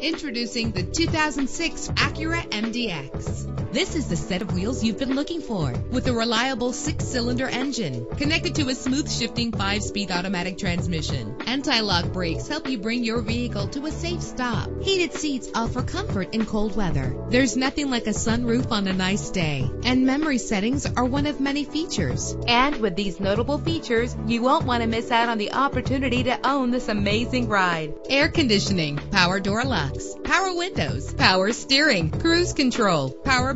Introducing the 2006 Acura MDX. This is the set of wheels you've been looking for with a reliable six-cylinder engine connected to a smooth shifting five-speed automatic transmission. Anti-lock brakes help you bring your vehicle to a safe stop. Heated seats offer comfort in cold weather. There's nothing like a sunroof on a nice day. And memory settings are one of many features. And with these notable features, you won't want to miss out on the opportunity to own this amazing ride. Air conditioning, power door locks, power windows, power steering, cruise control, power